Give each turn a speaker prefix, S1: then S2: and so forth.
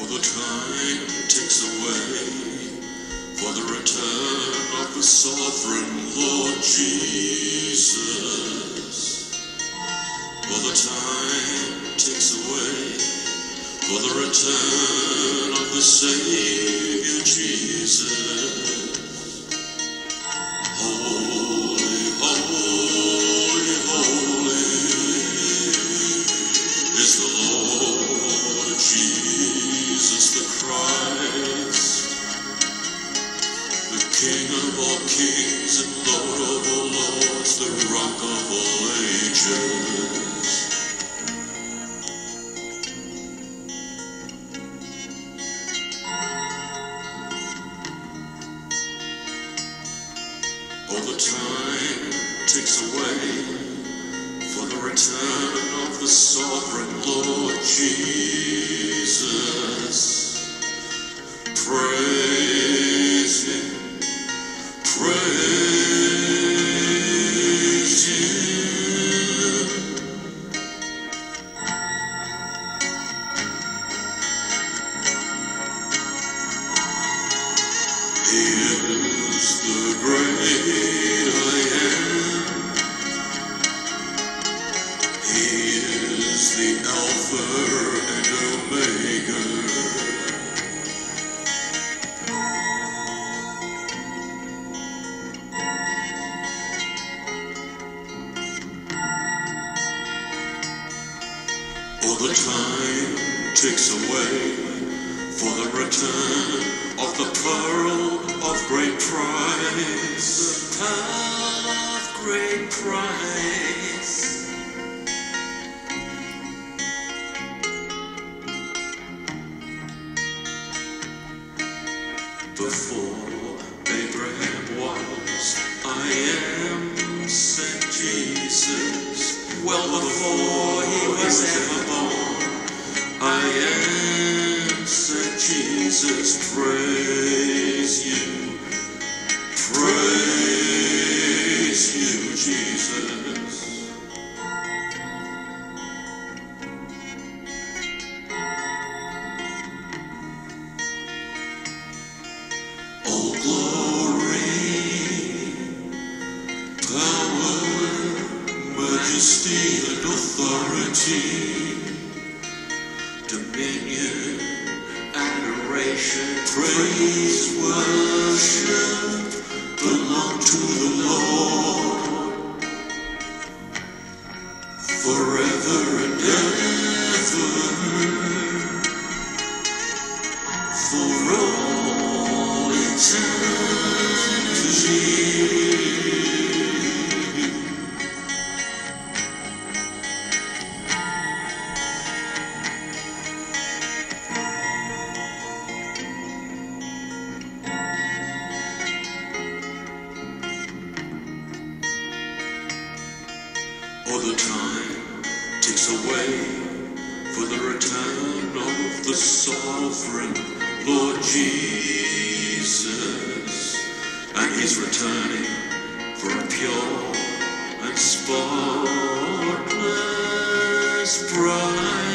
S1: the time ticks away for the return of the sovereign Lord Jesus. For the time ticks away for the return of the Savior Jesus. Holy, holy, holy is the kings and Lord of all lords, the Rock of all ages. All the time ticks away for the return of the sovereign Lord Jesus. Praise All the time ticks away for the return of the pearl of great price. The pearl of great price. Before Jesus. Praise you, praise you, Jesus. All glory, power, majesty, and authority, dominion, praise, worship belong to the Lord forever and ever. For all eternity. The time ticks away for the return of the sovereign Lord Jesus. And he's returning for a pure and spotless bride.